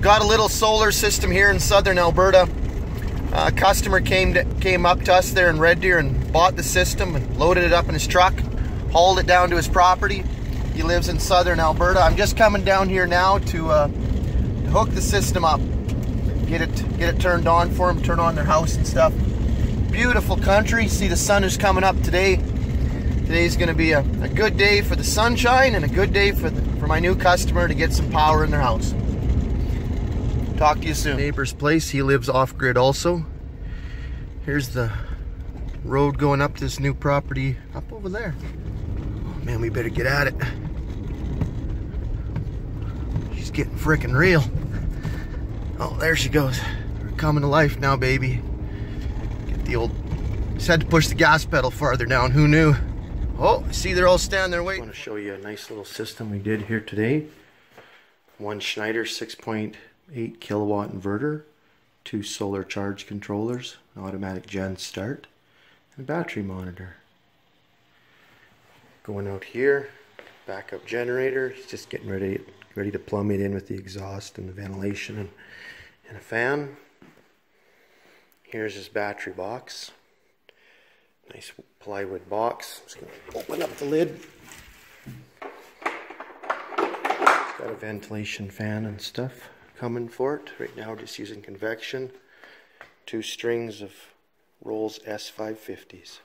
got a little solar system here in southern Alberta. a customer came to, came up to us there in Red Deer and bought the system and loaded it up in his truck, hauled it down to his property. He lives in southern Alberta. I'm just coming down here now to, uh, to hook the system up, get it get it turned on for him, turn on their house and stuff. Beautiful country. See the sun is coming up today. Today's going to be a, a good day for the sunshine and a good day for the, for my new customer to get some power in their house. Talk to you soon. Neighbor's place, he lives off grid also. Here's the road going up this new property up over there. Oh man, we better get at it. She's getting freaking real. Oh, there she goes. We're coming to life now, baby. Get the old. Just had to push the gas pedal farther down. Who knew? Oh, see they're all standing there waiting. I want to show you a nice little system we did here today. One Schneider 6.8 kilowatt inverter, two solar charge controllers, automatic gen start, and battery monitor. Going out here, backup generator. He's just getting ready ready to plumb it in with the exhaust and the ventilation and, and a fan. Here's his battery box. Nice plywood box. Just gonna open up the lid. Got a ventilation fan and stuff coming for it. Right now just using convection. Two strings of Rolls S550s.